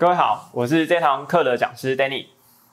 各位好，我是这堂课的讲师 Danny。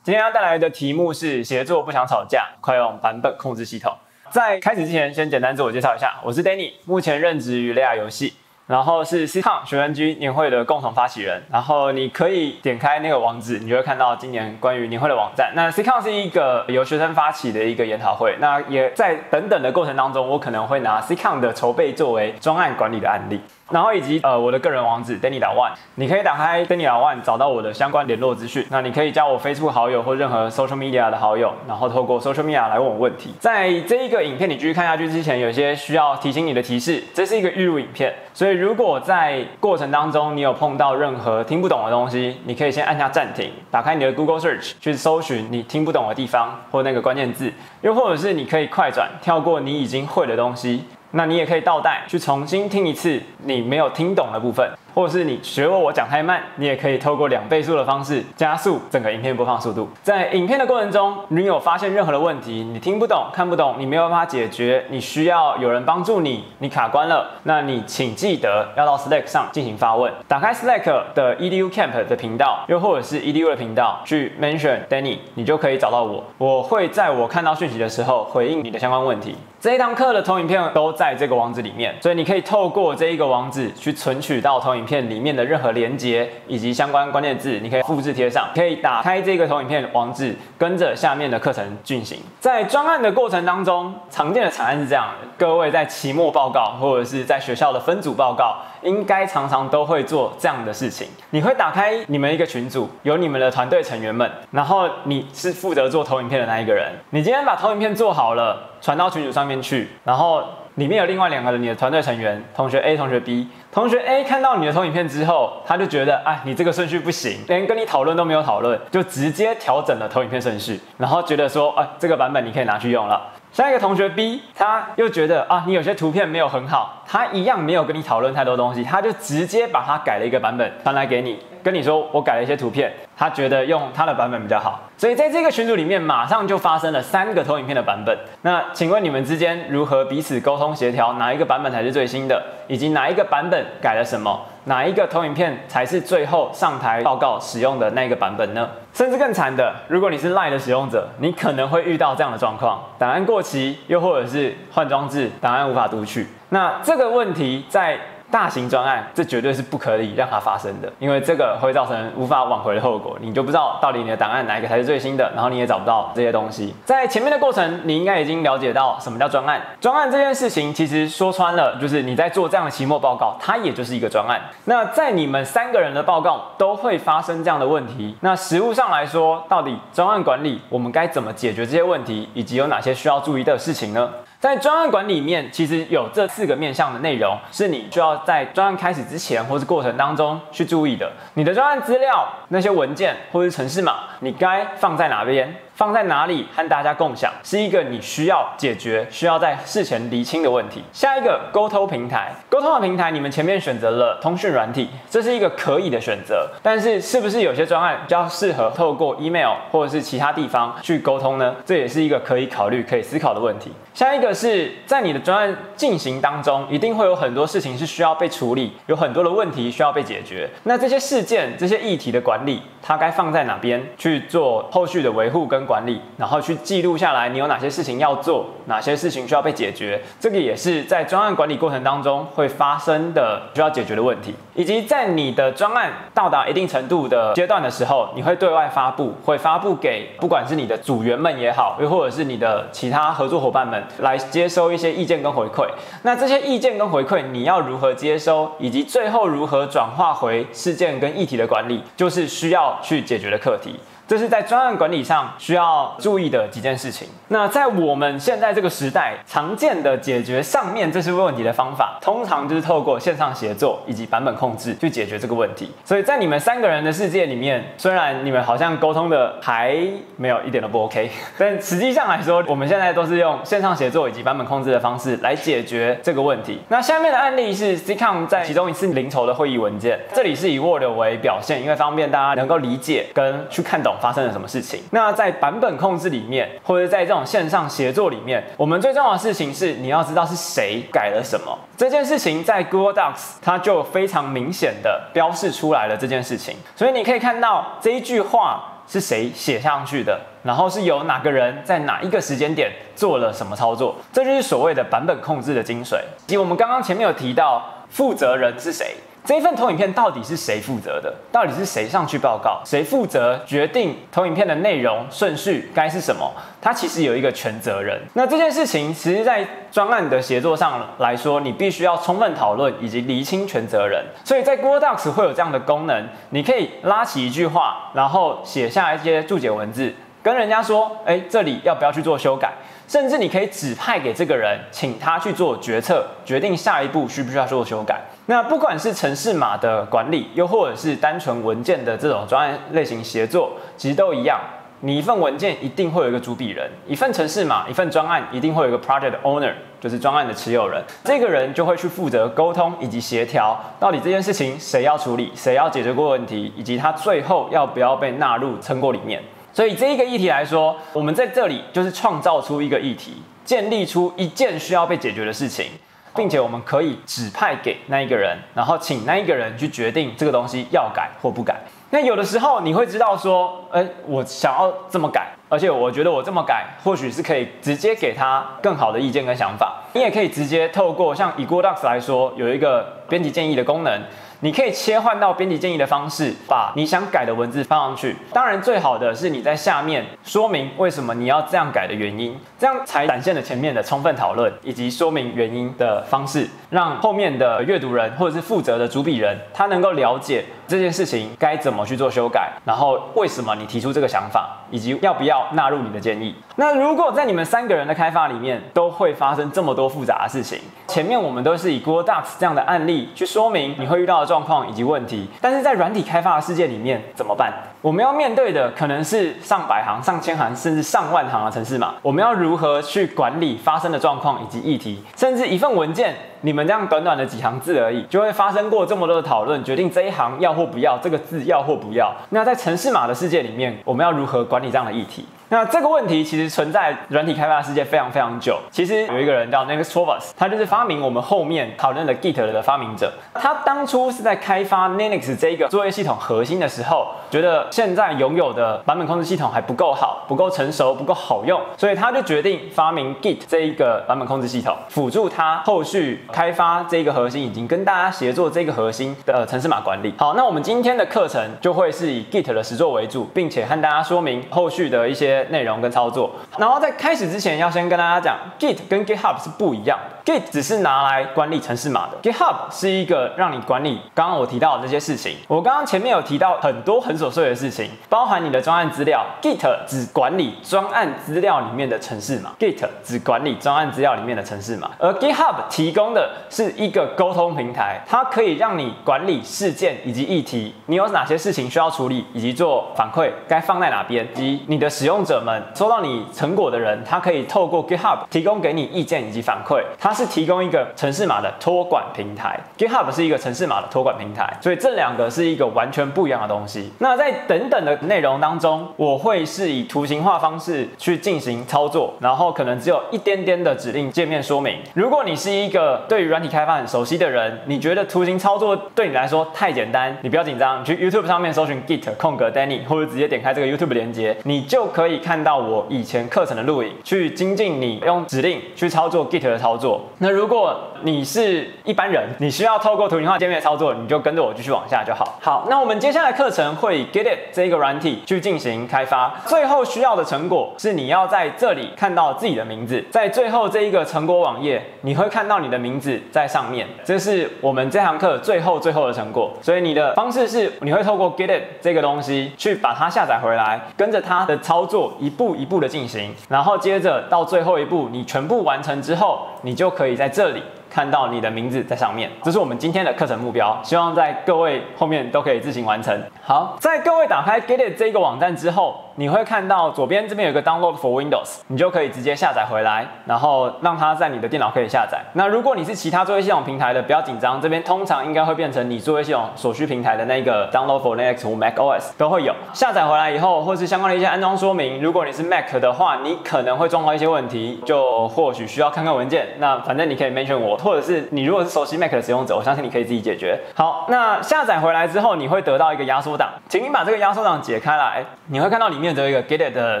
今天要带来的题目是协作不想吵架，快用版本控制系统。在开始之前，先简单自我介绍一下，我是 Danny，目前任职于雷亚游戏。然后是 CCon 学员居年会的共同发起人，然后你可以点开那个网址，你就会看到今年关于年会的网站。那 CCon 是一个由学生发起的一个研讨会，那也在等等的过程当中，我可能会拿 CCon 的筹备作为专案管理的案例。然后以及呃我的个人网址 Danny 老万，你可以打开 Danny 老万找到我的相关联络资讯。那你可以加我 Facebook 好友或任何 Social Media 的好友，然后透过 Social Media 来问我问题。在这一个影片你继续看下去之前，有些需要提醒你的提示，这是一个预录影片，所以如果在过程当中你有碰到任何听不懂的东西，你可以先按下暂停，打开你的 Google Search 去搜寻你听不懂的地方或那个关键字，又或者是你可以快转跳过你已经会的东西。那你也可以倒带去重新听一次你没有听懂的部分。或是你学我我讲太慢，你也可以透过两倍速的方式加速整个影片播放速度。在影片的过程中，你有发现任何的问题，你听不懂、看不懂，你没有办法解决，你需要有人帮助你，你卡关了，那你请记得要到 Slack 上进行发问。打开 Slack 的 Edu Camp 的频道，又或者是 Edu 的频道，去 mention Danny，你就可以找到我。我会在我看到讯息的时候回应你的相关问题。这一堂课的投影片都在这个网址里面，所以你可以透过这一个网址去存取到投影。片里面的任何连接以及相关关键字，你可以复制贴上，可以打开这个投影片网址，跟着下面的课程进行。在专案的过程当中，常见的惨案是这样的：各位在期末报告或者是在学校的分组报告，应该常常都会做这样的事情。你会打开你们一个群组，有你们的团队成员们，然后你是负责做投影片的那一个人。你今天把投影片做好了，传到群组上面去，然后。里面有另外两个人你的团队成员，同学 A、同学 B。同学 A 看到你的投影片之后，他就觉得，哎，你这个顺序不行，连跟你讨论都没有讨论，就直接调整了投影片顺序，然后觉得说，哎，这个版本你可以拿去用了。下一个同学 B，他又觉得啊，你有些图片没有很好，他一样没有跟你讨论太多东西，他就直接把它改了一个版本传来给你，跟你说我改了一些图片，他觉得用他的版本比较好，所以在这个群组里面马上就发生了三个投影片的版本。那请问你们之间如何彼此沟通协调，哪一个版本才是最新的，以及哪一个版本改了什么？哪一个投影片才是最后上台报告使用的那个版本呢？甚至更惨的，如果你是 Line 的使用者，你可能会遇到这样的状况：档案过期，又或者是换装置，档案无法读取。那这个问题在。大型专案，这绝对是不可以让它发生的，因为这个会造成无法挽回的后果。你就不知道到底你的档案哪一个才是最新的，然后你也找不到这些东西。在前面的过程，你应该已经了解到什么叫专案。专案这件事情，其实说穿了，就是你在做这样的期末报告，它也就是一个专案。那在你们三个人的报告都会发生这样的问题。那实物上来说，到底专案管理我们该怎么解决这些问题，以及有哪些需要注意的事情呢？在专案管理里面，其实有这四个面向的内容，是你需要在专案开始之前或是过程当中去注意的。你的专案资料、那些文件或是程式码，你该放在哪边？放在哪里和大家共享，是一个你需要解决、需要在事前厘清的问题。下一个沟通平台，沟通的平台，你们前面选择了通讯软体，这是一个可以的选择。但是，是不是有些专案比较适合透过 email 或者是其他地方去沟通呢？这也是一个可以考虑、可以思考的问题。下一个是在你的专案进行当中，一定会有很多事情是需要被处理，有很多的问题需要被解决。那这些事件、这些议题的管理，它该放在哪边去做后续的维护跟？管理，然后去记录下来，你有哪些事情要做，哪些事情需要被解决，这个也是在专案管理过程当中会发生的需要解决的问题，以及在你的专案到达一定程度的阶段的时候，你会对外发布，会发布给不管是你的组员们也好，又或者是你的其他合作伙伴们来接收一些意见跟回馈。那这些意见跟回馈，你要如何接收，以及最后如何转化回事件跟议题的管理，就是需要去解决的课题。这是在专案管理上需要注意的几件事情。那在我们现在这个时代，常见的解决上面这些问题的方法，通常就是透过线上协作以及版本控制去解决这个问题。所以在你们三个人的世界里面，虽然你们好像沟通的还没有一点都不 OK，但实际上来说，我们现在都是用线上协作以及版本控制的方式来解决这个问题。那下面的案例是 CCOM 在其中一次零筹的会议文件，这里是以 Word 为表现，因为方便大家能够理解跟去看懂。发生了什么事情。那在版本控制里面，或者在这种线上协作里面，我们最重要的事情是你要知道是谁改了什么。这件事情在 Google Docs 它就非常明显的标示出来了这件事情，所以你可以看到这一句话。是谁写上去的？然后是由哪个人在哪一个时间点做了什么操作？这就是所谓的版本控制的精髓。及我们刚刚前面有提到，负责人是谁？这一份投影片到底是谁负责的？到底是谁上去报告？谁负责决定投影片的内容顺序该是什么？它其实有一个全责人。那这件事情，其实在专案的协作上来说，你必须要充分讨论以及厘清全责人。所以在 Google Docs 会有这样的功能，你可以拉起一句话，然后写下一些注解文字，跟人家说：哎，这里要不要去做修改？甚至你可以指派给这个人，请他去做决策，决定下一步需不需要做修改。那不管是城市码的管理，又或者是单纯文件的这种专案类型协作，其实都一样。你一份文件一定会有一个主笔人，一份城市码，一份专案一定会有一个 project owner，就是专案的持有人。这个人就会去负责沟通以及协调，到底这件事情谁要处理，谁要解决过问题，以及他最后要不要被纳入成果里面。所以这一个议题来说，我们在这里就是创造出一个议题，建立出一件需要被解决的事情。并且我们可以指派给那一个人，然后请那一个人去决定这个东西要改或不改。那有的时候你会知道说，哎，我想要这么改，而且我觉得我这么改，或许是可以直接给他更好的意见跟想法。你也可以直接透过像以 Google Docs 来说，有一个编辑建议的功能。你可以切换到编辑建议的方式，把你想改的文字放上去。当然，最好的是你在下面说明为什么你要这样改的原因，这样才展现了前面的充分讨论以及说明原因的方式，让后面的阅读人或者是负责的主笔人，他能够了解这件事情该怎么去做修改，然后为什么你提出这个想法，以及要不要纳入你的建议。那如果在你们三个人的开发里面都会发生这么多复杂的事情，前面我们都是以 Google Docs 这样的案例去说明你会遇到的。状况以及问题，但是在软体开发的世界里面怎么办？我们要面对的可能是上百行、上千行，甚至上万行的程式码。我们要如如何去管理发生的状况以及议题？甚至一份文件，你们这样短短的几行字而已，就会发生过这么多的讨论，决定这一行要或不要，这个字要或不要。那在城市码的世界里面，我们要如何管理这样的议题？那这个问题其实存在软体开发世界非常非常久。其实有一个人叫 Next Torvalds，他就是发明我们后面讨论的 Git 的发明者。他当初是在开发 Linux 这一个作业系统核心的时候，觉得现在拥有的版本控制系统还不够好，不够成熟，不够好用，所以他就决定发明 Git 这一个版本控制系统，辅助他后续开发这个核心，已经跟大家协作这个核心的城市码管理。好，那我们今天的课程就会是以 Git 的实作为主，并且和大家说明后续的一些。内容跟操作，然后在开始之前，要先跟大家讲，Git 跟 GitHub 是不一样的。Git 只是拿来管理程式码的，GitHub 是一个让你管理刚刚我提到的这些事情。我刚刚前面有提到很多很琐碎的事情，包含你的专案资料，Git 只管理专案资料里面的程式码，Git 只管理专案资料里面的程式码，而 GitHub 提供的是一个沟通平台，它可以让你管理事件以及议题，你有哪些事情需要处理，以及做反馈该放在哪边，以及你的使用者们收到你成果的人，他可以透过 GitHub 提供给你意见以及反馈，它。是提供一个城市码的托管平台，GitHub 是一个城市码的托管平台，所以这两个是一个完全不一样的东西。那在等等的内容当中，我会是以图形化方式去进行操作，然后可能只有一点点的指令界面说明。如果你是一个对于软体开发很熟悉的人，你觉得图形操作对你来说太简单，你不要紧张，你去 YouTube 上面搜寻 Git 空格 Danny，或者直接点开这个 YouTube 连接，你就可以看到我以前课程的录影，去精进你用指令去操作 Git 的操作。那如果你是一般人，你需要透过图形化界面操作，你就跟着我继续往下就好。好，那我们接下来课程会以 Git 这一个软体去进行开发，最后需要的成果是你要在这里看到自己的名字，在最后这一个成果网页，你会看到你的名字在上面，这是我们这堂课最后最后的成果。所以你的方式是，你会透过 Git 这个东西去把它下载回来，跟着它的操作一步一步的进行，然后接着到最后一步，你全部完成之后，你就可以在这里。看到你的名字在上面，这是我们今天的课程目标。希望在各位后面都可以自行完成。好，在各位打开 Get It 这个网站之后。你会看到左边这边有个 Download for Windows，你就可以直接下载回来，然后让它在你的电脑可以下载。那如果你是其他作业系统平台的，不要紧张，这边通常应该会变成你作业系统所需平台的那个 Download for Linux 或 Mac OS 都会有。下载回来以后，或是相关的一些安装说明，如果你是 Mac 的话，你可能会撞到一些问题，就或许需要看看文件。那反正你可以 mention 我，或者是你如果是熟悉 Mac 的使用者，我相信你可以自己解决。好，那下载回来之后，你会得到一个压缩档，请你把这个压缩档解开来，你会看到里面有一个 Git 的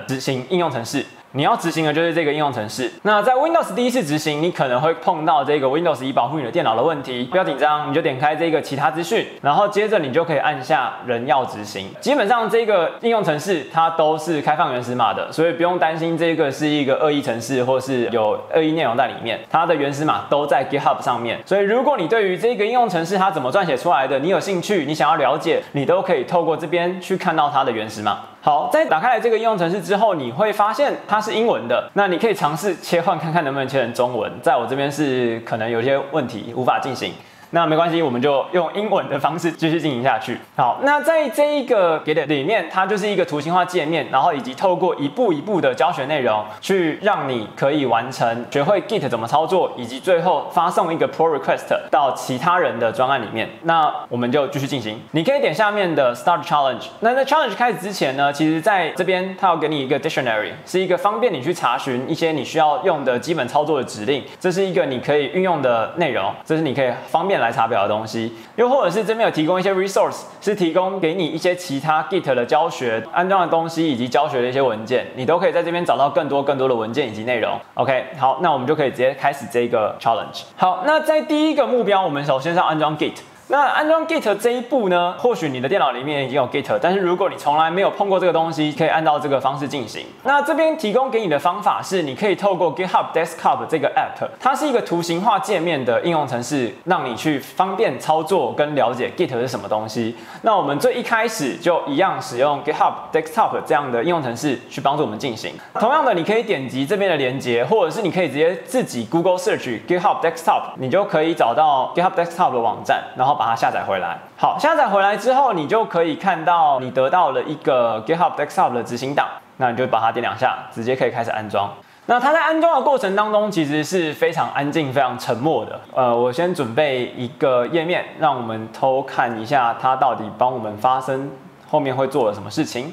执行应用程式。你要执行的就是这个应用程式。那在 Windows 第一次执行，你可能会碰到这个 Windows 以保护你的电脑的问题，不要紧张，你就点开这个其他资讯，然后接着你就可以按下人要执行。基本上这个应用程式它都是开放原始码的，所以不用担心这个是一个恶意程式或是有恶意内容在里面，它的原始码都在 GitHub 上面。所以如果你对于这个应用程式它怎么撰写出来的，你有兴趣，你想要了解，你都可以透过这边去看到它的原始码。好，在打开了这个应用程式之后，你会发现它是英文的。那你可以尝试切换看看能不能切成中文。在我这边是可能有些问题无法进行。那没关系，我们就用英文的方式继续进行下去。好，那在这一个 Git 里面，它就是一个图形化界面，然后以及透过一步一步的教学内容，去让你可以完成学会 Git 怎么操作，以及最后发送一个 Pull Request 到其他人的专案里面。那我们就继续进行。你可以点下面的 Start Challenge。那在 Challenge 开始之前呢，其实在这边它要给你一个 Dictionary，是一个方便你去查询一些你需要用的基本操作的指令。这是一个你可以运用的内容，这是你可以方便来查表的东西。又或者是这边有提供一些 resource，是提供给你一些其他 Git 的教学、安装的东西以及教学的一些文件，你都可以在这边找到更多更多的文件以及内容。OK，好，那我们就可以直接开始这个 challenge。好，那在第一个目标，我们首先是要安装 Git。那安装 Git 这一步呢，或许你的电脑里面已经有 Git，但是如果你从来没有碰过这个东西，可以按照这个方式进行。那这边提供给你的方法是，你可以透过 GitHub Desktop 这个 App，它是一个图形化界面的应用程式，让你去方便操作跟了解 Git 是什么东西。那我们最一开始就一样使用 GitHub Desktop 这样的应用程式去帮助我们进行。同样的，你可以点击这边的连接，或者是你可以直接自己 Google Search GitHub Desktop，你就可以找到 GitHub Desktop 的网站，然后把它下载回来。好，下载回来之后，你就可以看到你得到了一个 GitHub Desktop 的执行档，那你就把它点两下，直接可以开始安装。那它在安装的过程当中，其实是非常安静、非常沉默的。呃，我先准备一个页面，让我们偷看一下它到底帮我们发生后面会做了什么事情。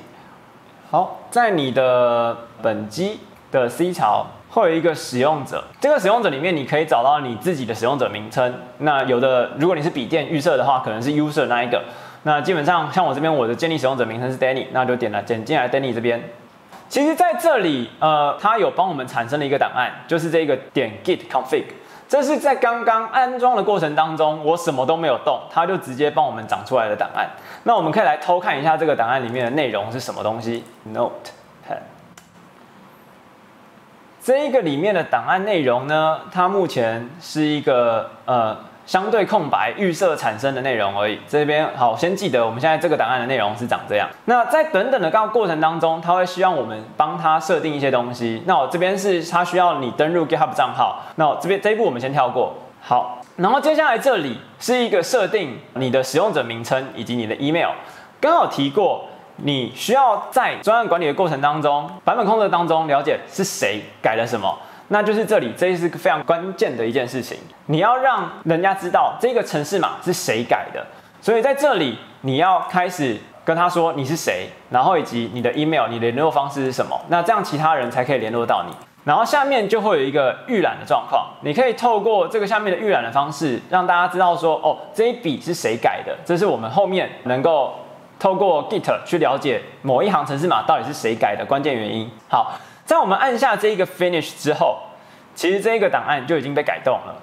好，在你的本机的 C 槽。会有一个使用者，这个使用者里面你可以找到你自己的使用者名称。那有的，如果你是笔电预设的话，可能是 user 那一个。那基本上像我这边，我的建立使用者名称是 Danny，那就点了点进来 Danny 这边。其实在这里，呃，它有帮我们产生了一个档案，就是这个点 git config。这是在刚刚安装的过程当中，我什么都没有动，它就直接帮我们长出来的档案。那我们可以来偷看一下这个档案里面的内容是什么东西。Note。这一个里面的档案内容呢，它目前是一个呃相对空白预设产生的内容而已。这边好，先记得我们现在这个档案的内容是长这样。那在等等的刚过程当中，它会希望我们帮它设定一些东西。那我这边是它需要你登录 GitHub 账号。那我这边这一步我们先跳过。好，然后接下来这里是一个设定你的使用者名称以及你的 email。刚好提过。你需要在专案管理的过程当中，版本控制当中了解是谁改了什么，那就是这里，这是非常关键的一件事情。你要让人家知道这个城市码是谁改的，所以在这里你要开始跟他说你是谁，然后以及你的 email、你的联络方式是什么，那这样其他人才可以联络到你。然后下面就会有一个预览的状况，你可以透过这个下面的预览的方式，让大家知道说，哦，这一笔是谁改的，这是我们后面能够。透过 Git 去了解某一行程式码到底是谁改的关键原因。好，在我们按下这一个 Finish 之后，其实这一个档案就已经被改动了。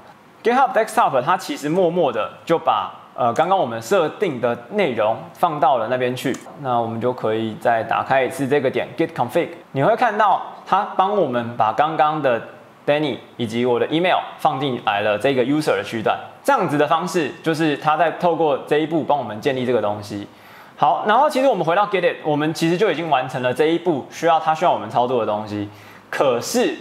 GitHub Desktop 它其实默默的就把呃刚刚我们设定的内容放到了那边去。那我们就可以再打开一次这个点 Git Config，你会看到它帮我们把刚刚的 Danny 以及我的 email 放进来了这个 User 的区段。这样子的方式就是它在透过这一步帮我们建立这个东西。好，然后其实我们回到 Git，我们其实就已经完成了这一步需要它需要我们操作的东西。可是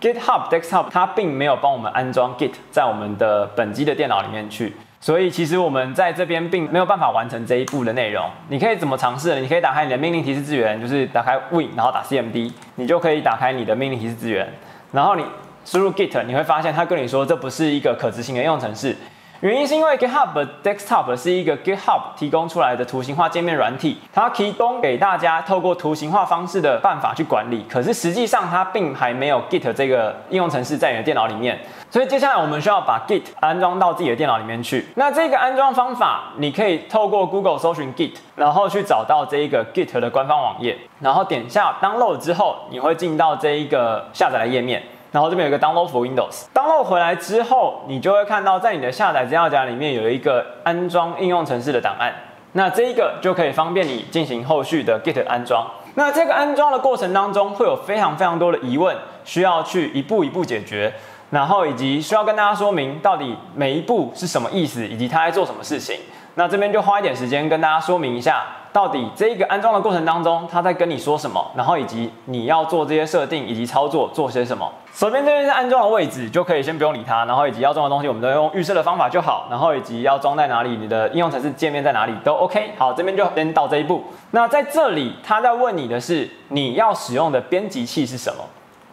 GitHub Desktop 它并没有帮我们安装 Git 在我们的本机的电脑里面去，所以其实我们在这边并没有办法完成这一步的内容。你可以怎么尝试？你可以打开你的命令提示资源，就是打开 Win，然后打 CMD，你就可以打开你的命令提示资源，然后你输入 Git，你会发现它跟你说这不是一个可执行的应用程式。原因是因为 GitHub Desktop 是一个 GitHub 提供出来的图形化界面软体，它提供给大家透过图形化方式的办法去管理。可是实际上它并还没有 Git 这个应用程式在你的电脑里面，所以接下来我们需要把 Git 安装到自己的电脑里面去。那这个安装方法，你可以透过 Google 搜寻 Git，然后去找到这一个 Git 的官方网页，然后点下 Download 之后，你会进到这一个下载的页面。然后这边有一个 Download for Windows，Download 回来之后，你就会看到在你的下载资料夹里面有一个安装应用程式的档案。那这一个就可以方便你进行后续的 Git 安装。那这个安装的过程当中，会有非常非常多的疑问，需要去一步一步解决，然后以及需要跟大家说明到底每一步是什么意思，以及它在做什么事情。那这边就花一点时间跟大家说明一下。到底这一个安装的过程当中，他在跟你说什么？然后以及你要做这些设定以及操作做些什么？首先这边是安装的位置，就可以先不用理它。然后以及要装的东西，我们都用预设的方法就好。然后以及要装在哪里，你的应用程式界面在哪里都 OK。好，这边就先到这一步。那在这里，他在问你的是你要使用的编辑器是什么？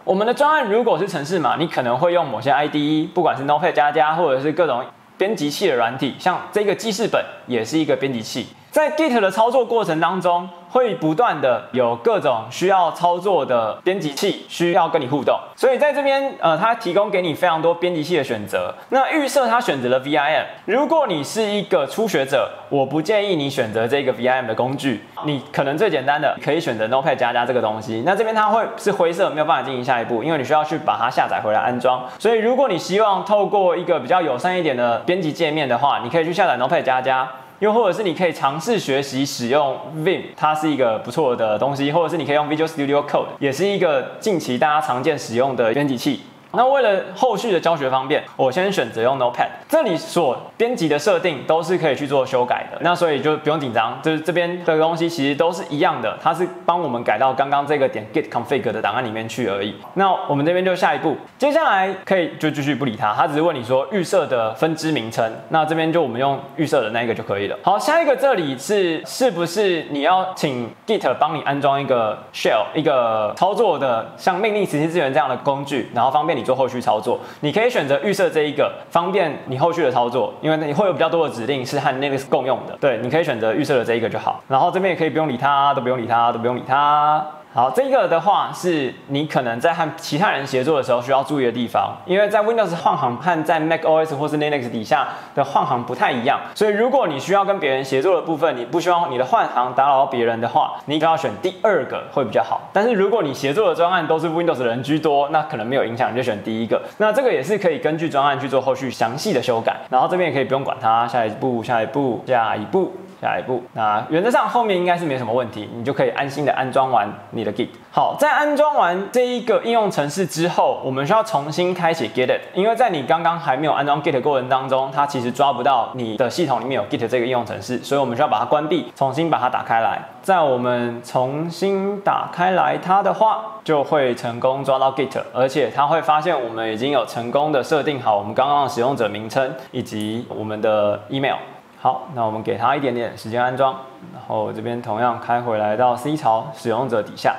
我们的专案如果是程式码，你可能会用某些 IDE，不管是 Notepad 加加或者是各种编辑器的软体，像这个记事本也是一个编辑器。在 Git 的操作过程当中，会不断的有各种需要操作的编辑器需要跟你互动，所以在这边，呃，它提供给你非常多编辑器的选择。那预设它选择了 VIM，如果你是一个初学者，我不建议你选择这个 VIM 的工具，你可能最简单的可以选择 Notepad 加加这个东西。那这边它会是灰色，没有办法进行下一步，因为你需要去把它下载回来安装。所以如果你希望透过一个比较友善一点的编辑界面的话，你可以去下载 Notepad 加加。又或者是你可以尝试学习使用 Vim，它是一个不错的东西，或者是你可以用 Visual Studio Code，也是一个近期大家常见使用的编辑器。那为了后续的教学方便，我先选择用 Notepad。这里所编辑的设定都是可以去做修改的，那所以就不用紧张，就是这边的东西其实都是一样的，它是帮我们改到刚刚这个点 git config 的档案里面去而已。那我们这边就下一步，接下来可以就继续不理它，它只是问你说预设的分支名称，那这边就我们用预设的那一个就可以了。好，下一个这里是是不是你要请 git 帮你安装一个 shell 一个操作的像命令实现资源这样的工具，然后方便你。做后续操作，你可以选择预设这一个，方便你后续的操作，因为你会有比较多的指令是和 Linux 共用的。对，你可以选择预设的这一个就好。然后这边也可以不用理它，都不用理它，都不用理它。好，这个的话是你可能在和其他人协作的时候需要注意的地方，因为在 Windows 换行和在 Mac OS 或是 Linux 底下的换行不太一样，所以如果你需要跟别人协作的部分，你不希望你的换行打扰到别人的话，你可要选第二个会比较好。但是如果你协作的专案都是 Windows 人居多，那可能没有影响，你就选第一个。那这个也是可以根据专案去做后续详细的修改，然后这边也可以不用管它，下一步，下一步，下一步。下一步，那原则上后面应该是没什么问题，你就可以安心的安装完你的 Git。好，在安装完这一个应用程式之后，我们需要重新开启 Git，因为在你刚刚还没有安装 Git 过程当中，它其实抓不到你的系统里面有 Git 这个应用程式，所以我们需要把它关闭，重新把它打开来。在我们重新打开来它的话，就会成功抓到 Git，而且它会发现我们已经有成功的设定好我们刚刚的使用者名称以及我们的 email。好，那我们给它一点点时间安装，然后这边同样开回来到 C 槽使用者底下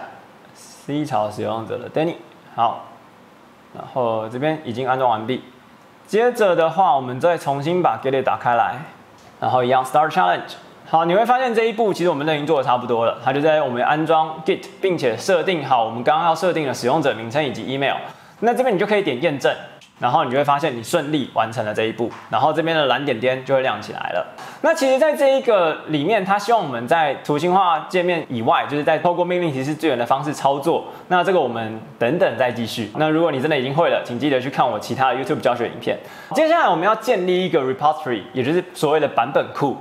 ，C 槽使用者的 Danny，好，然后这边已经安装完毕，接着的话，我们再重新把 Git 打开来，然后一样 Start Challenge，好，你会发现这一步其实我们都已经做的差不多了，它就在我们安装 Git，并且设定好我们刚刚要设定的使用者名称以及 email，那这边你就可以点验证。然后你就会发现你顺利完成了这一步，然后这边的蓝点点就会亮起来了。那其实，在这一个里面，它希望我们在图形化界面以外，就是在透过命令提示资源的方式操作。那这个我们等等再继续。那如果你真的已经会了，请记得去看我其他的 YouTube 教学影片。接下来我们要建立一个 repository，也就是所谓的版本库。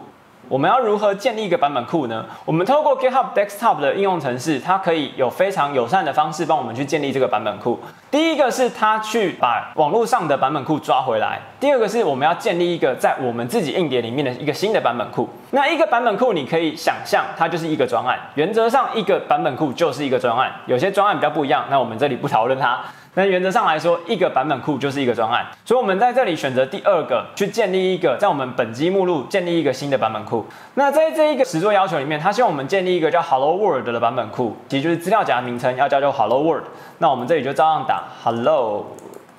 我们要如何建立一个版本库呢？我们透过 GitHub Desktop 的应用程式，它可以有非常友善的方式帮我们去建立这个版本库。第一个是它去把网络上的版本库抓回来；第二个是我们要建立一个在我们自己硬碟里面的一个新的版本库。那一个版本库，你可以想象它就是一个专案。原则上，一个版本库就是一个专案。有些专案比较不一样，那我们这里不讨论它。那原则上来说，一个版本库就是一个专案，所以我们在这里选择第二个，去建立一个在我们本机目录建立一个新的版本库。那在这一个实作要求里面，它希望我们建立一个叫 Hello World 的版本库，其实就是资料夹名称要叫做 Hello World。那我们这里就照样打 Hello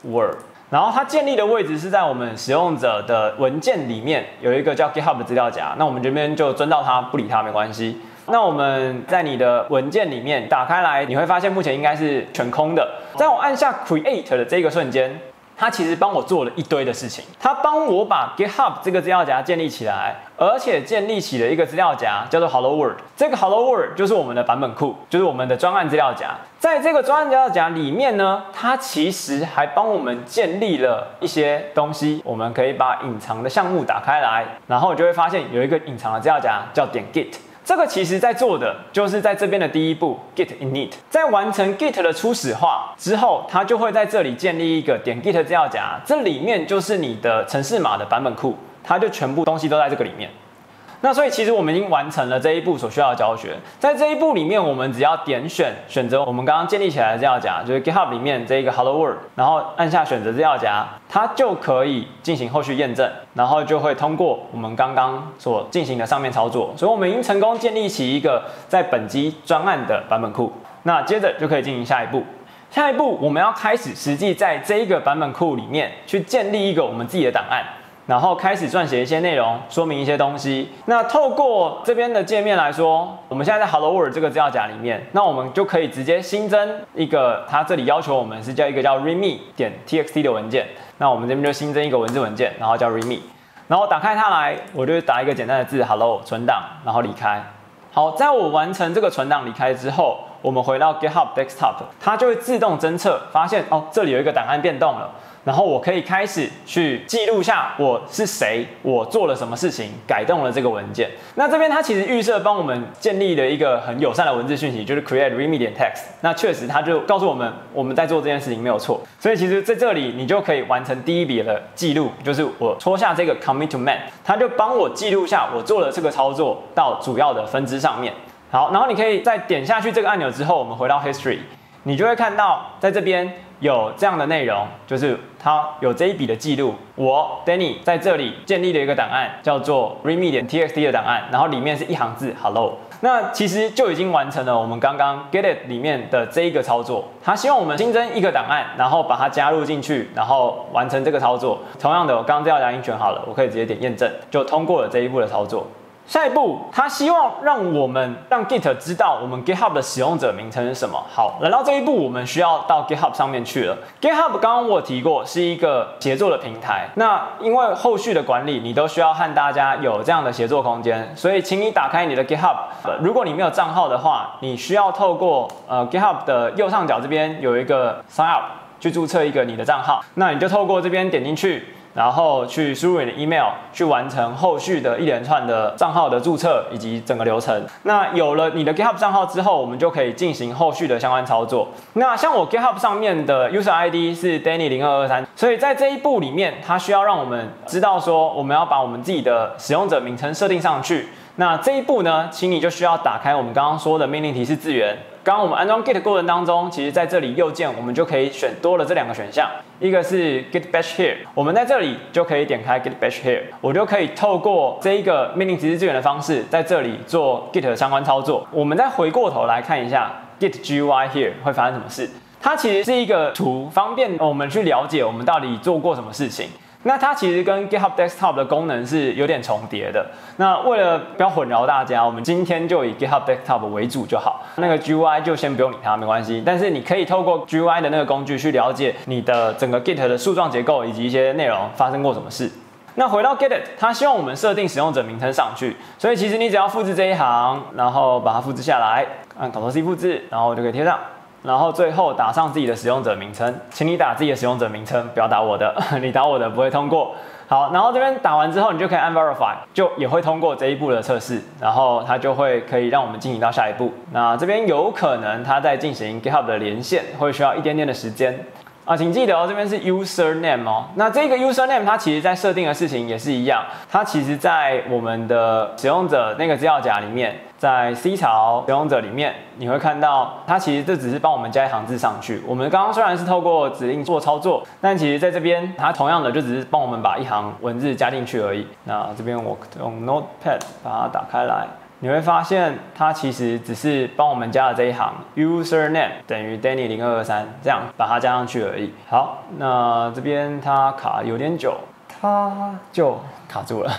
World。然后它建立的位置是在我们使用者的文件里面有一个叫 GitHub 的资料夹，那我们这边就遵照它，不理它没关系。那我们在你的文件里面打开来，你会发现目前应该是全空的。在我按下 Create 的这个瞬间，它其实帮我做了一堆的事情。它帮我把 GitHub 这个资料夹建立起来，而且建立起了一个资料夹叫做 Hello World。这个 Hello World 就是我们的版本库，就是我们的专案资料夹。在这个专案资料夹里面呢，它其实还帮我们建立了一些东西。我们可以把隐藏的项目打开来，然后就会发现有一个隐藏的资料夹叫点 Git。这个其实在做的就是在这边的第一步 git init，在完成 git 的初始化之后，它就会在这里建立一个点 git 资料夹，这里面就是你的城市码的版本库，它就全部东西都在这个里面。那所以其实我们已经完成了这一步所需要的教学，在这一步里面，我们只要点选选择我们刚刚建立起来的资料夹，就是 GitHub 里面这一个 Hello World，然后按下选择资料夹，它就可以进行后续验证，然后就会通过我们刚刚所进行的上面操作。所以我们已经成功建立起一个在本机专案的版本库。那接着就可以进行下一步，下一步我们要开始实际在这一个版本库里面去建立一个我们自己的档案。然后开始撰写一些内容，说明一些东西。那透过这边的界面来说，我们现在在 Hello World 这个资料夹里面，那我们就可以直接新增一个，它这里要求我们是叫一个叫 readme 点 txt 的文件。那我们这边就新增一个文字文件，然后叫 readme，然后打开它来，我就打一个简单的字 Hello 存档，然后离开。好，在我完成这个存档离开之后，我们回到 GitHub Desktop，它就会自动侦测发现哦，这里有一个档案变动了。然后我可以开始去记录下我是谁，我做了什么事情，改动了这个文件。那这边它其实预设帮我们建立了一个很友善的文字讯息，就是 create readme 点 text。那确实它就告诉我们我们在做这件事情没有错。所以其实在这里你就可以完成第一笔的记录，就是我戳下这个 commit to man，它就帮我记录下我做了这个操作到主要的分支上面。好，然后你可以再点下去这个按钮之后，我们回到 history，你就会看到在这边。有这样的内容，就是它有这一笔的记录。我 Danny 在这里建立了一个档案，叫做 readme 点 txt 的档案，然后里面是一行字 hello。那其实就已经完成了我们刚刚 get it 里面的这一个操作。他希望我们新增一个档案，然后把它加入进去，然后完成这个操作。同样的，我刚刚这条夹已经选好了，我可以直接点验证，就通过了这一步的操作。下一步，他希望让我们让 Git 知道我们 GitHub 的使用者名称是什么。好，来到这一步，我们需要到 GitHub 上面去了。GitHub 刚刚我提过是一个协作的平台，那因为后续的管理你都需要和大家有这样的协作空间，所以请你打开你的 GitHub。如果你没有账号的话，你需要透过呃 GitHub 的右上角这边有一个 Sign Up 去注册一个你的账号，那你就透过这边点进去。然后去输入你的 email，去完成后续的一连串的账号的注册以及整个流程。那有了你的 GitHub 账号之后，我们就可以进行后续的相关操作。那像我 GitHub 上面的 user ID 是 Danny 零二二三，所以在这一步里面，它需要让我们知道说，我们要把我们自己的使用者名称设定上去。那这一步呢，请你就需要打开我们刚刚说的命令提示资源。刚刚我们安装 Git 过程当中，其实在这里右键我们就可以选多了这两个选项，一个是 Git Bash Here，我们在这里就可以点开 Git Bash Here，我就可以透过这一个命令提示资源的方式，在这里做 Git 的相关操作。我们再回过头来看一下 Git GUI Here 会发生什么事，它其实是一个图，方便我们去了解我们到底做过什么事情。那它其实跟 GitHub Desktop 的功能是有点重叠的。那为了不要混淆大家，我们今天就以 GitHub Desktop 为主就好。那个 GUI 就先不用理它，没关系。但是你可以透过 GUI 的那个工具去了解你的整个 Git 的树状结构以及一些内容发生过什么事。那回到 Git，它希望我们设定使用者名称上去。所以其实你只要复制这一行，然后把它复制下来，按 Ctrl C 复制，然后就可以贴上。然后最后打上自己的使用者名称，请你打自己的使用者名称，不要打我的，你打我的不会通过。好，然后这边打完之后，你就可以按 Verify，就也会通过这一步的测试，然后它就会可以让我们进行到下一步。那这边有可能它在进行 GitHub 的连线，会需要一点点的时间。啊，请记得哦，这边是 user name 哦。那这个 user name 它其实在设定的事情也是一样，它其实在我们的使用者那个资料夹里面，在 C 槽使用者里面，你会看到它其实这只是帮我们加一行字上去。我们刚刚虽然是透过指令做操作，但其实在这边它同样的就只是帮我们把一行文字加进去而已。那这边我用 Notepad 把它打开来。你会发现，它其实只是帮我们加了这一行，user name 等于 Danny 零二二三，这样把它加上去而已。好，那这边它卡有点久，它就卡住了。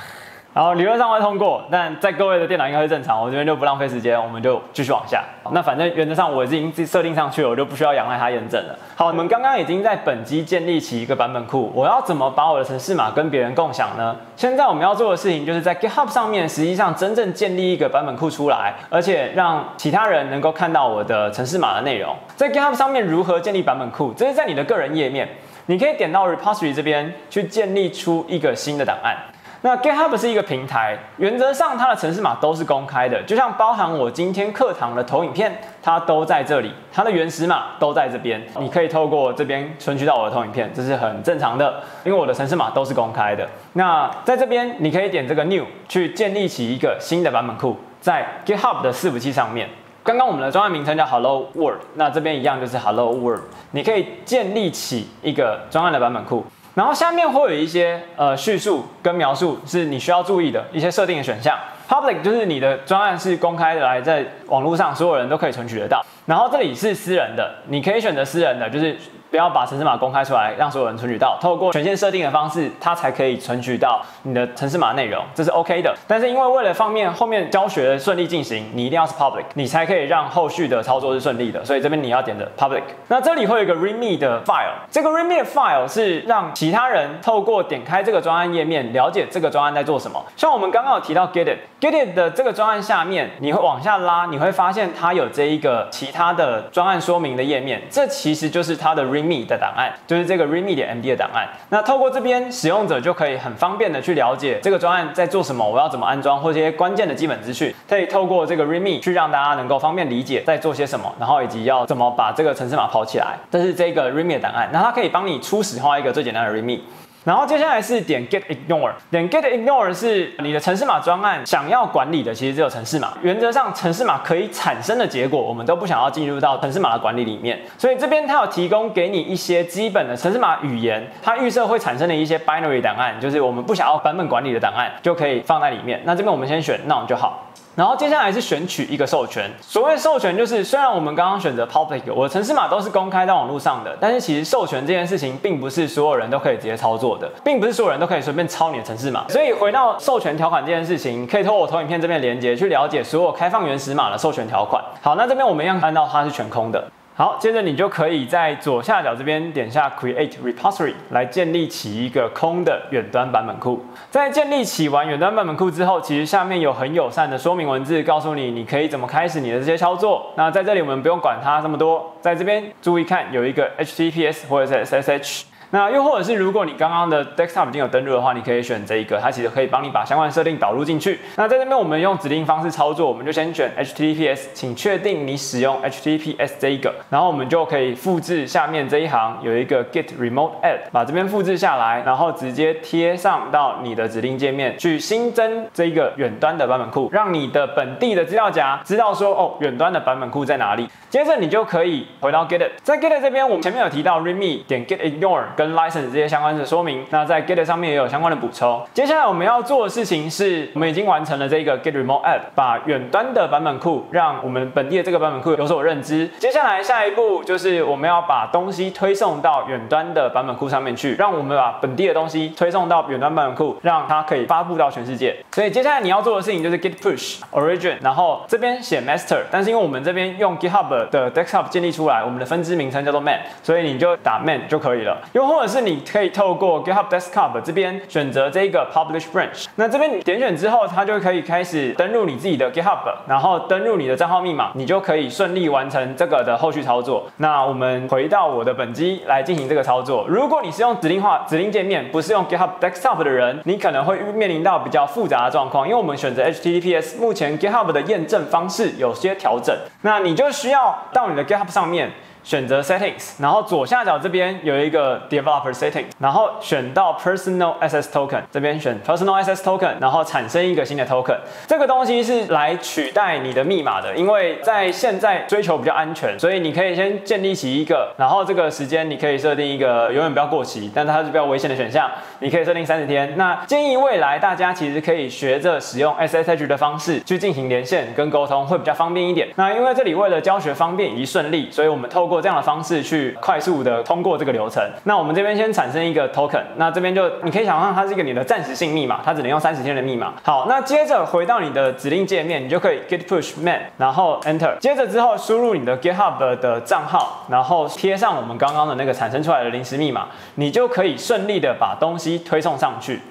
然后理论上会通过，但在各位的电脑应该是正常。我这边就不浪费时间，我们就继续往下。那反正原则上我已经设定上去了，我就不需要仰赖它验证了。好，我们刚刚已经在本机建立起一个版本库，我要怎么把我的程式码跟别人共享呢？现在我们要做的事情就是在 GitHub 上面，实际上真正建立一个版本库出来，而且让其他人能够看到我的程式码的内容。在 GitHub 上面如何建立版本库？这是在你的个人页面，你可以点到 Repository 这边去建立出一个新的档案。那 GitHub 是一个平台，原则上它的程式码都是公开的，就像包含我今天课堂的投影片，它都在这里，它的原始码都在这边，你可以透过这边存取到我的投影片，这是很正常的，因为我的程式码都是公开的。那在这边你可以点这个 New 去建立起一个新的版本库，在 GitHub 的伺服器上面。刚刚我们的专案名称叫 Hello World，那这边一样就是 Hello World，你可以建立起一个专案的版本库。然后下面会有一些呃叙述跟描述是你需要注意的一些设定的选项。Public 就是你的专案是公开的，来在网络上所有人都可以存取得到。然后这里是私人的，你可以选择私人的，就是。不要把城市码公开出来，让所有人存取到。透过权限设定的方式，它才可以存取到你的城市码内容，这是 OK 的。但是因为为了方便后面教学顺利进行，你一定要是 public，你才可以让后续的操作是顺利的。所以这边你要点的 public。那这里会有一个 readme 的 file，这个 readme file 是让其他人透过点开这个专案页面，了解这个专案在做什么。像我们刚刚有提到 get it，get it 的这个专案下面，你会往下拉，你会发现它有这一个其他的专案说明的页面，这其实就是它的 README。Me 的档案就是这个 readme 点 md 的档案。那透过这边，使用者就可以很方便的去了解这个专案在做什么，我要怎么安装，或这些关键的基本资讯，可以透过这个 readme 去让大家能够方便理解在做些什么，然后以及要怎么把这个程式码跑起来。这是这个 readme 档案，那它可以帮你初始化一个最简单的 readme。然后接下来是点 get ignore，点 get ignore 是你的城市码专案想要管理的，其实只有城市码。原则上，城市码可以产生的结果，我们都不想要进入到城市码的管理里面。所以这边它有提供给你一些基本的城市码语言，它预设会产生的一些 binary 档案，就是我们不想要版本管理的档案，就可以放在里面。那这边我们先选 none 就好。然后接下来是选取一个授权。所谓授权，就是虽然我们刚刚选择 public，我的城市码都是公开在网络上的，但是其实授权这件事情，并不是所有人都可以直接操作的，并不是所有人都可以随便抄你的城市码。所以回到授权条款这件事情，可以透过我投影片这边连接去了解所有开放原始码的授权条款。好，那这边我们一样看到它是全空的。好，接着你就可以在左下角这边点下 Create Repository 来建立起一个空的远端版本库。在建立起完远端版本库之后，其实下面有很友善的说明文字，告诉你你可以怎么开始你的这些操作。那在这里我们不用管它这么多，在这边注意看有一个 HTTPS 或者是 SSH。那又或者是，如果你刚刚的 desktop 已经有登录的话，你可以选这一个，它其实可以帮你把相关设定导入进去。那在这边我们用指令方式操作，我们就先选 HTTPS，请确定你使用 HTTPS 这一个，然后我们就可以复制下面这一行有一个 git remote add，把这边复制下来，然后直接贴上到你的指令界面去新增这一个远端的版本库，让你的本地的资料夹知道说哦远端的版本库在哪里。接着你就可以回到 git，在 git 这边我们前面有提到 readme 点 git ignore 跟 license 这些相关的说明，那在 Git 上面也有相关的补充。接下来我们要做的事情是，我们已经完成了这个 Git Remote App，把远端的版本库让我们本地的这个版本库有所认知。接下来下一步就是我们要把东西推送到远端的版本库上面去，让我们把本地的东西推送到远端版本库，让它可以发布到全世界。所以接下来你要做的事情就是 Git Push Origin，然后这边写 Master，但是因为我们这边用 GitHub 的 Desktop 建立出来，我们的分支名称叫做 Man，所以你就打 Man 就可以了。又或者是你可以透过 GitHub Desktop 这边选择这个 Publish Branch，那这边点选之后，它就可以开始登录你自己的 GitHub，然后登录你的账号密码，你就可以顺利完成这个的后续操作。那我们回到我的本机来进行这个操作。如果你是用指令化指令界面，不是用 GitHub Desktop 的人，你可能会面临到比较复杂的状况，因为我们选择 HTTPS，目前 GitHub 的验证方式有些调整，那你就需要到你的 GitHub 上面。选择 Settings，然后左下角这边有一个 Developer Setting，然后选到 Personal S S Token，这边选 Personal S S Token，然后产生一个新的 Token。这个东西是来取代你的密码的，因为在现在追求比较安全，所以你可以先建立起一个，然后这个时间你可以设定一个永远不要过期，但它是比较危险的选项，你可以设定三十天。那建议未来大家其实可以学着使用 SSH 的方式去进行连线跟沟通，会比较方便一点。那因为这里为了教学方便以及顺利，所以我们透过过这样的方式去快速的通过这个流程。那我们这边先产生一个 token，那这边就你可以想象它是一个你的暂时性密码，它只能用三十天的密码。好，那接着回到你的指令界面，你就可以 git push man，然后 enter，接着之后输入你的 GitHub 的账号，然后贴上我们刚刚的那个产生出来的临时密码，你就可以顺利的把东西推送上去。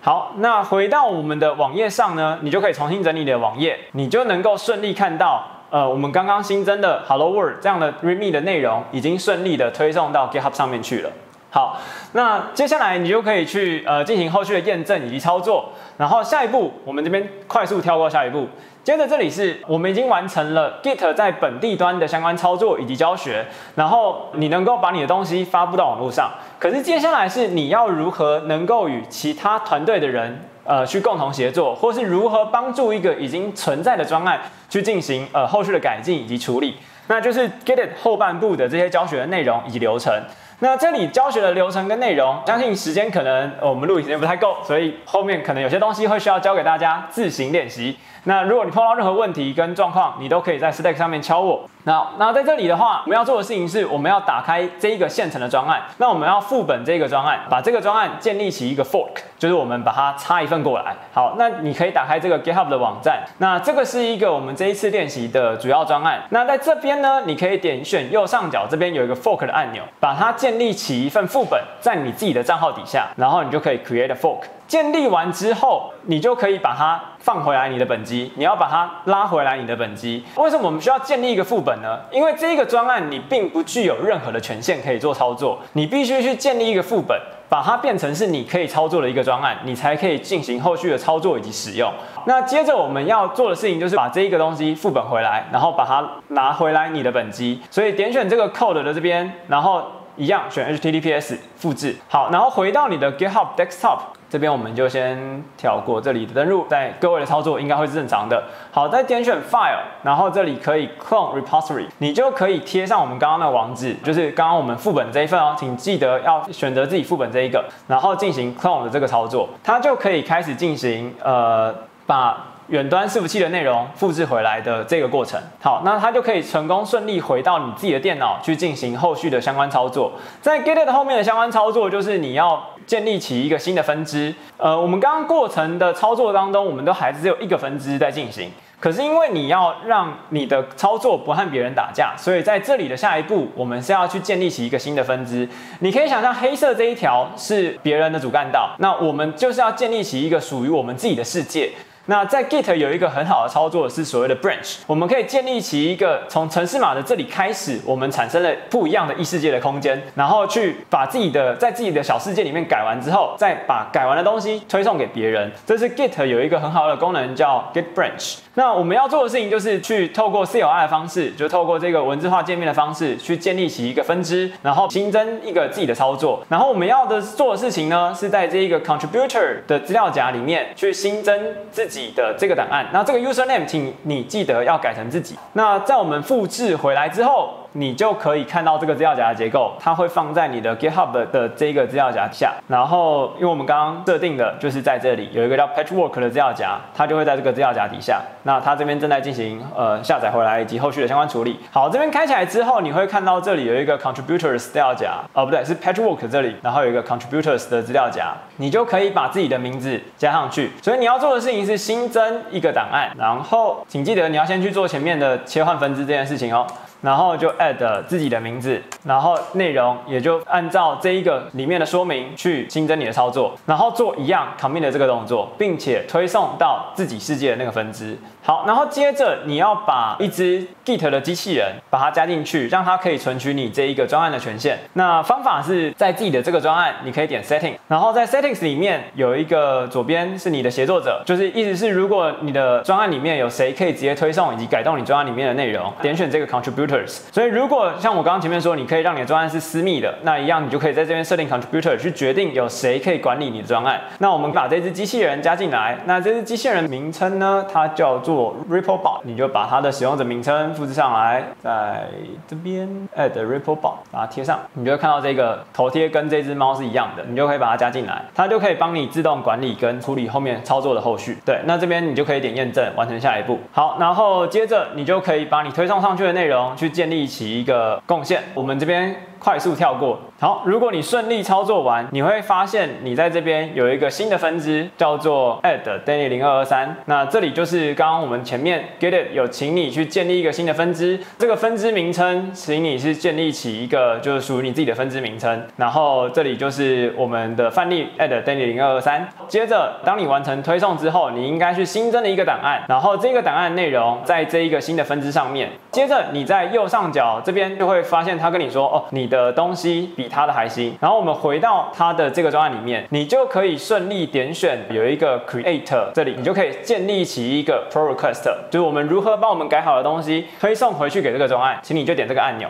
好，那回到我们的网页上呢，你就可以重新整理你的网页，你就能够顺利看到，呃，我们刚刚新增的 Hello World 这样的 README 的内容已经顺利的推送到 GitHub 上面去了。好，那接下来你就可以去呃进行后续的验证以及操作，然后下一步我们这边快速跳过下一步。接着这里是我们已经完成了 Git 在本地端的相关操作以及教学，然后你能够把你的东西发布到网络上。可是接下来是你要如何能够与其他团队的人呃去共同协作，或是如何帮助一个已经存在的专案去进行呃后续的改进以及处理，那就是 Get It 后半部的这些教学的内容以及流程。那这里教学的流程跟内容，相信时间可能我们录影时间不太够，所以后面可能有些东西会需要教给大家自行练习。那如果你碰到任何问题跟状况，你都可以在 Stack 上面敲我。那那在这里的话，我们要做的事情是，我们要打开这一个现成的专案。那我们要副本这个专案，把这个专案建立起一个 fork，就是我们把它插一份过来。好，那你可以打开这个 GitHub 的网站。那这个是一个我们这一次练习的主要专案。那在这边呢，你可以点选右上角这边有一个 fork 的按钮，把它建立起一份副本在你自己的账号底下，然后你就可以 create a fork。建立完之后，你就可以把它放回来你的本机。你要把它拉回来你的本机。为什么我们需要建立一个副本呢？因为这个专案你并不具有任何的权限可以做操作，你必须去建立一个副本，把它变成是你可以操作的一个专案，你才可以进行后续的操作以及使用。那接着我们要做的事情就是把这一个东西副本回来，然后把它拿回来你的本机。所以点选这个 code 的这边，然后一样选 HTTPS 复制。好，然后回到你的 GitHub Desktop。这边我们就先跳过这里的登录，在各位的操作应该会是正常的。好，再点选 File，然后这里可以 Clone Repository，你就可以贴上我们刚刚的网址，就是刚刚我们副本这一份哦，请记得要选择自己副本这一个，然后进行 Clone 的这个操作，它就可以开始进行呃把。远端伺服器的内容复制回来的这个过程，好，那它就可以成功顺利回到你自己的电脑去进行后续的相关操作。在 Git 的后面的相关操作就是你要建立起一个新的分支。呃，我们刚刚过程的操作当中，我们都还是只有一个分支在进行。可是因为你要让你的操作不和别人打架，所以在这里的下一步，我们是要去建立起一个新的分支。你可以想象黑色这一条是别人的主干道，那我们就是要建立起一个属于我们自己的世界。那在 Git 有一个很好的操作是所谓的 branch，我们可以建立起一个从城市码的这里开始，我们产生了不一样的异世界的空间，然后去把自己的在自己的小世界里面改完之后，再把改完的东西推送给别人。这是 Git 有一个很好的功能叫 Git branch。那我们要做的事情就是去透过 CLI 的方式，就透过这个文字化界面的方式去建立起一个分支，然后新增一个自己的操作。然后我们要的做的事情呢，是在这一个 contributor 的资料夹里面去新增自己己的这个档案。那这个 username，请你记得要改成自己。那在我们复制回来之后。你就可以看到这个资料夹的结构，它会放在你的 GitHub 的这个资料夹下。然后，因为我们刚刚设定的就是在这里有一个叫 Patchwork 的资料夹，它就会在这个资料夹底下。那它这边正在进行呃下载回来以及后续的相关处理。好，这边开起来之后，你会看到这里有一个 Contributors 资料夹，哦不对，是 Patchwork 这里，然后有一个 Contributors 的资料夹，你就可以把自己的名字加上去。所以你要做的事情是新增一个档案，然后请记得你要先去做前面的切换分支这件事情哦。然后就 add 自己的名字，然后内容也就按照这一个里面的说明去新增你的操作，然后做一样 commit 的这个动作，并且推送到自己世界的那个分支。好，然后接着你要把一只 Git 的机器人把它加进去，让它可以存取你这一个专案的权限。那方法是在自己的这个专案，你可以点 Setting，然后在 Settings 里面有一个左边是你的协作者，就是意思是如果你的专案里面有谁可以直接推送以及改动你专案里面的内容，点选这个 Contributors。所以如果像我刚刚前面说，你可以让你的专案是私密的，那一样你就可以在这边设定 contributor 去决定有谁可以管理你的专案。那我们把这只机器人加进来，那这只机器人名称呢，它叫做做 RippleBot，你就把它的使用者名称复制上来，在这边 add RippleBot，把它贴上，你就会看到这个头贴跟这只猫是一样的，你就可以把它加进来，它就可以帮你自动管理跟处理后面操作的后续。对，那这边你就可以点验证，完成下一步。好，然后接着你就可以把你推送上去的内容去建立起一个贡献。我们这边。快速跳过。好，如果你顺利操作完，你会发现你在这边有一个新的分支，叫做 add Danny 零二二三。那这里就是刚刚我们前面 get it 有请你去建立一个新的分支，这个分支名称，请你是建立起一个就是属于你自己的分支名称。然后这里就是我们的范例 add Danny 零二二三。接着，当你完成推送之后，你应该去新增的一个档案，然后这个档案内容在这一个新的分支上面。接着你在右上角这边就会发现他跟你说，哦，你。的东西比他的还新，然后我们回到他的这个专案里面，你就可以顺利点选有一个 create 这里，你就可以建立起一个 p r o request，就是我们如何帮我们改好的东西推送回去给这个专案，请你就点这个按钮，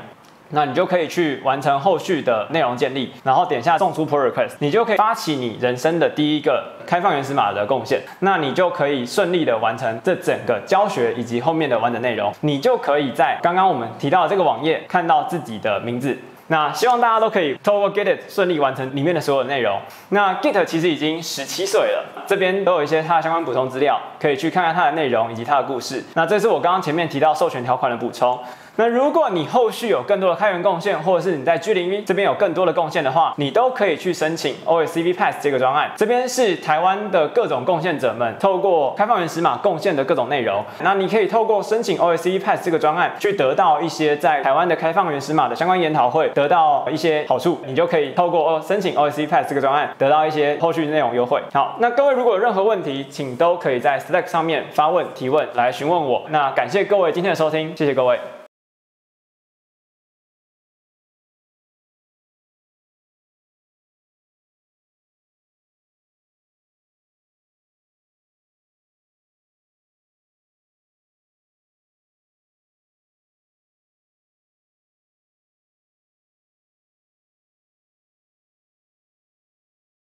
那你就可以去完成后续的内容建立，然后点下送出 p r o request，你就可以发起你人生的第一个开放原始码的贡献，那你就可以顺利的完成这整个教学以及后面的完整内容，你就可以在刚刚我们提到的这个网页看到自己的名字。那希望大家都可以透过 Git 顺利完成里面的所有的内容。那 Git 其实已经十七岁了，这边都有一些它的相关补充资料，可以去看看它的内容以及它的故事。那这是我刚刚前面提到授权条款的补充。那如果你后续有更多的开源贡献，或者是你在 G 零一这边有更多的贡献的话，你都可以去申请 OSCP Pass 这个专案。这边是台湾的各种贡献者们透过开放原始码贡献的各种内容。那你可以透过申请 OSCP Pass 这个专案，去得到一些在台湾的开放原始码的相关研讨会得到一些好处。你就可以透过申请 OSCP Pass 这个专案，得到一些后续内容优惠。好，那各位如果有任何问题，请都可以在 Slack 上面发问提问来询问我。那感谢各位今天的收听，谢谢各位。